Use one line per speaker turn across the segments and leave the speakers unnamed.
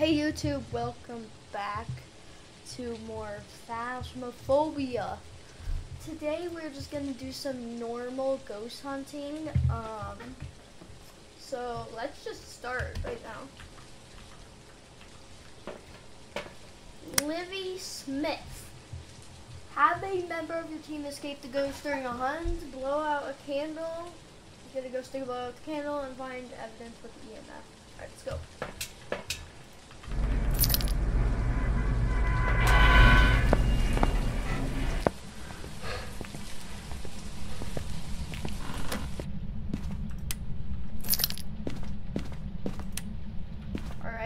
Hey YouTube, welcome back to more Phasmophobia. Today we're just gonna do some normal ghost hunting. Um, so let's just start right now. Livy Smith. Have a member of your team escape the ghost during a hunt? Blow out a candle. Get a ghost to blow out the candle and find evidence with the EMF. Alright, let's go.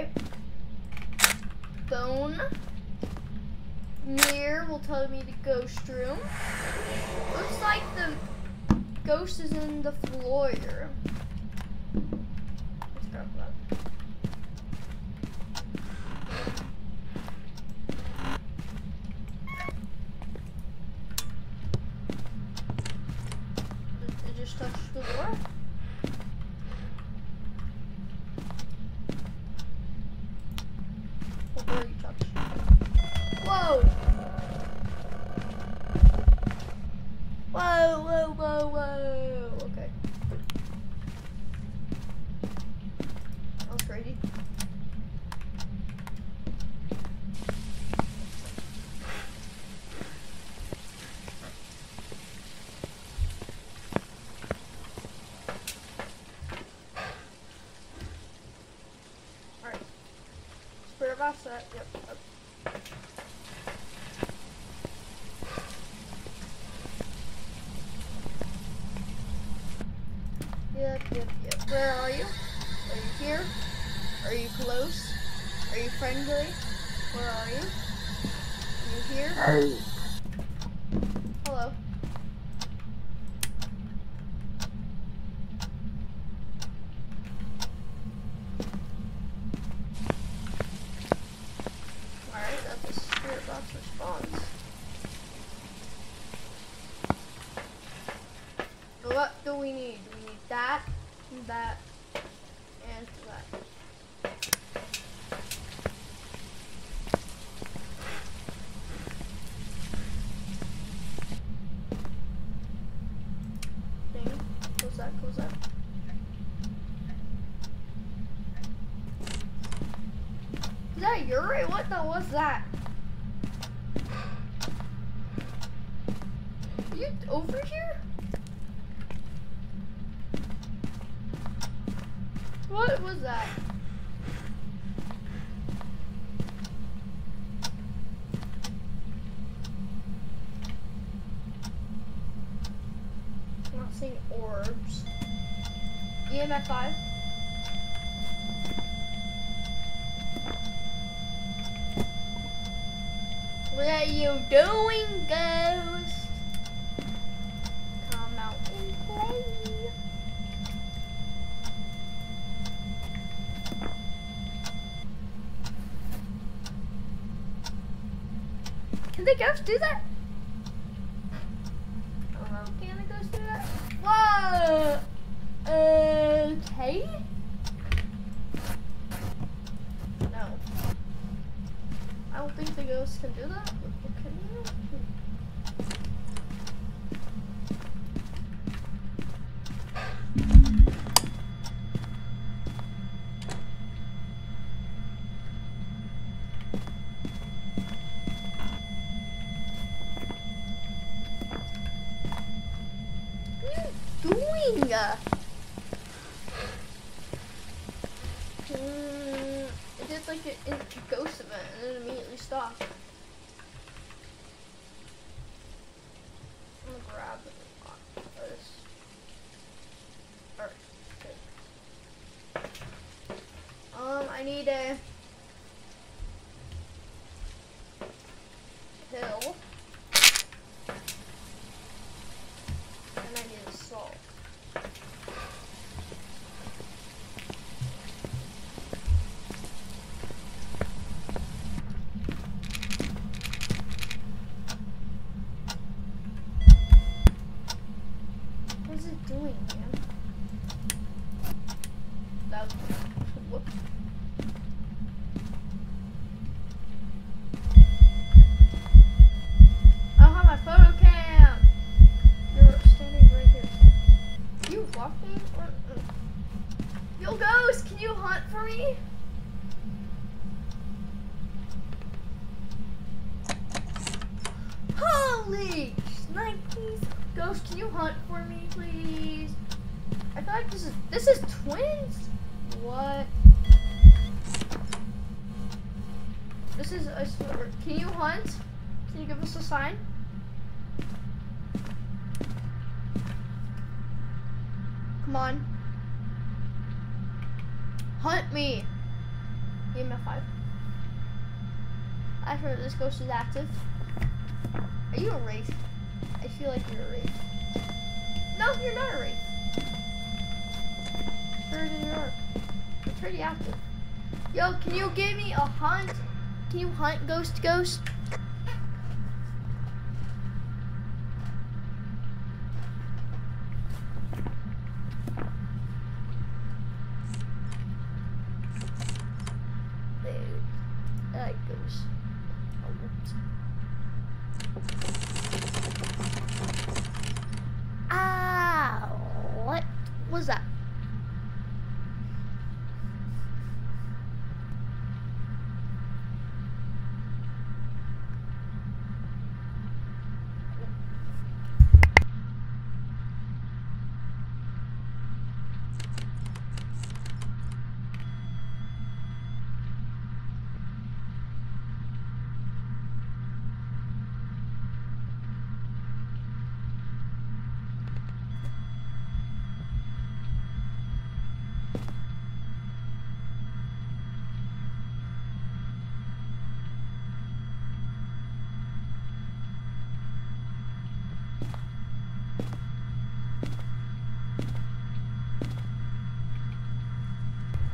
Alright. Bone. Mirror will tell me the ghost room. Looks like the ghost is in the floor. Let's grab that. It just touched the door. What door you touched? Whoa! Whoa, whoa, whoa, whoa. Okay. That was crazy. Alright. Spirit box set. Yep. yep. Yep. Where are you? Are you here? Are you close? Are you friendly? Where are you? Are you here?
Hey,
Hello. Spirit box response. What do we need? We need that, that, and that. Is that Yuri? What the was that? You over here? What was that? I'm not seeing orbs. EMF 5. What are you doing, ghost? Come out and play. Can the ghost do that? I don't. Can the ghost do that? Whoa! Okay. No. I don't think the ghost can do that. Mm, it did like a, a ghost event and then immediately stopped. I'm gonna grab this. Alright. Um, I need a pill. And I need a salt. What is it doing, man? That was, whoops. Yo, Ghost, can you hunt for me? Holy Nikes! Ghost, can you hunt for me, please? I feel like this is this is twins. What? This is a. Can you hunt? Can you give us a sign? Come on. Hunt me. Give me a five. I heard this ghost is active. Are you a wraith? I feel like you're a wraith. No, you're not a wraith. Sure you are. You're pretty active. Yo, can you give me a hunt? Can you hunt ghost ghost? Dude, that goes.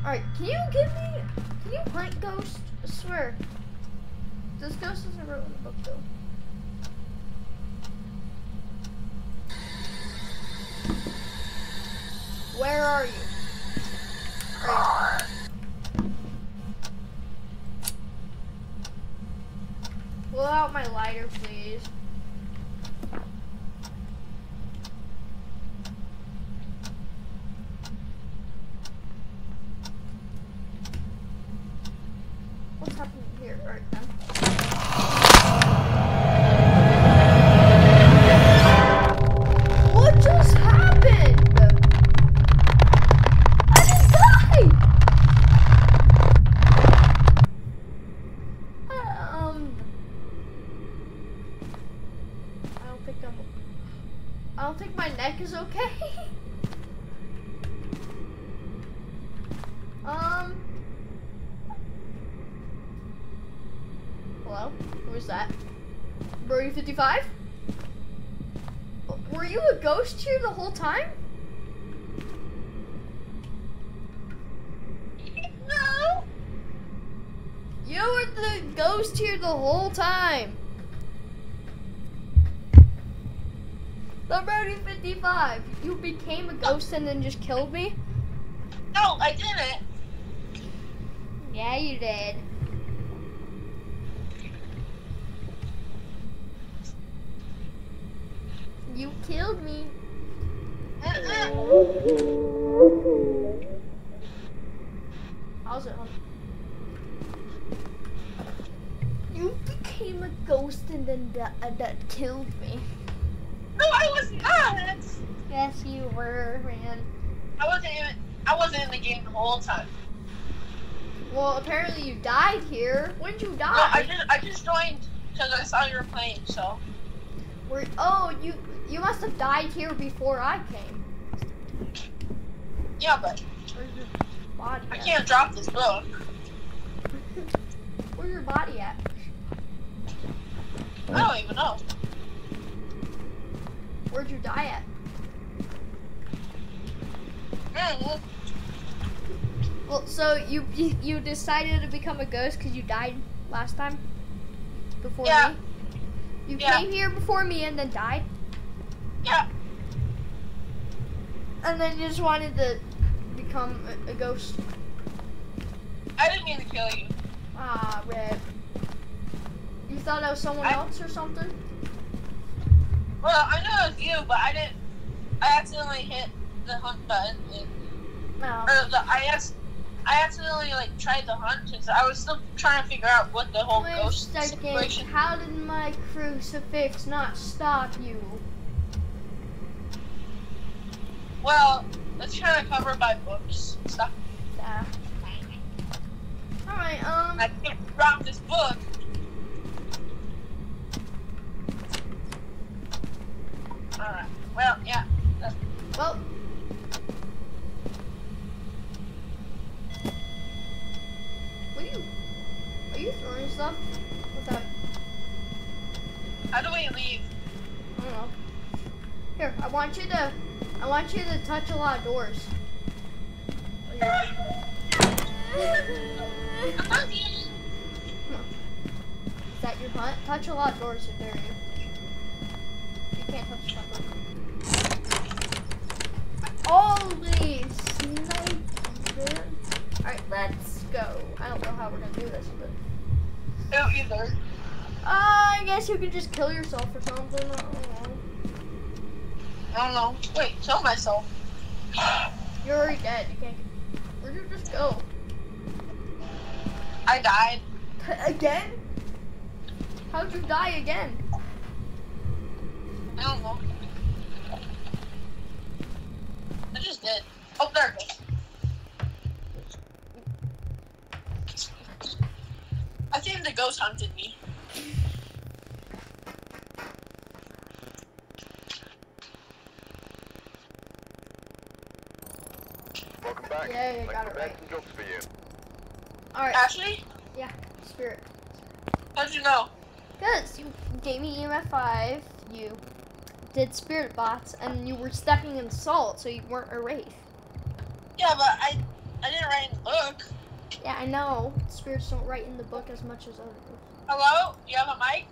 Alright, can you give me, can you hunt ghost? I swear. This ghost isn't wrote in the book though. Where are you? Pull out my lighter, please. Think I'm. I don't think my neck is okay. um. Hello? Who is that? Brody 55? Were you a ghost here the whole time?
No.
You were the ghost here the whole time. The Brody 55. You became a ghost and then just killed me?
No, I didn't.
Yeah, you did. You killed me.
Mm-mm.
How's it, huh? You became a ghost and then that, uh, that killed me.
I was not.
Yes, you were, man.
I wasn't even. I wasn't in the game the whole time.
Well, apparently you died here. When'd you die?
No, I just I just joined because I saw you were playing. So
Were, oh, you you must have died here before I came.
yeah, but
Where's your body?
I
at?
can't drop this book.
Where's your body at?
I don't even know.
Where'd you die at? Well, so you you, you decided to become a ghost because you died last time before
Yeah.
me. You
Yeah.
came here before me and then died,
Yeah.
and then you just wanted to become a, a ghost.
I didn't mean to kill you.
Ah, Red. You thought I was someone
I-
else or something?
Well, I know it was you, but I didn't. I accidentally hit the hunt button. And
No.
or the I. I accidentally like tried the hunt because I was still trying to figure out what the whole
Wait
ghost
second.
situation.
How did my crucifix not stop you?
Well, it's kind of covered by books and stuff.
Yeah. Alright, um.
I can't drop this book. Alright. Well, yeah.
Well. What are you? Are you throwing stuff? What's that?
How do we leave?
I don't know. Here, I want you to. I want you to touch a lot of doors. Is that your hunt? Touch a lot of doors if they're you. You can't touch stuff. Holy sniper! Alright, let's go. I don't know how we're gonna do this, but.
Oh, either.
Uh, I guess you can just kill yourself or something. I don't know.
I don't know. Wait, kill myself.
You're already dead. You can't. Where'd you just go?
I died.
Again? How'd you die again?
I don't know. I just did. Oh, there it goes. I think the ghost hunted me.
Welcome back.
Yeah, you
I've
got it right.
some jobs for you.
Alright,
Ashley, Yeah,
spirit.
how'd you know?
Because you gave me EMF 5, you did spirit box, and you were stepping in salt, so you weren't a wraith.
Yeah, but I I didn't write in the book.
Yeah, I know. Spirits don't write in the book as much as others.
Hello? You have a mic?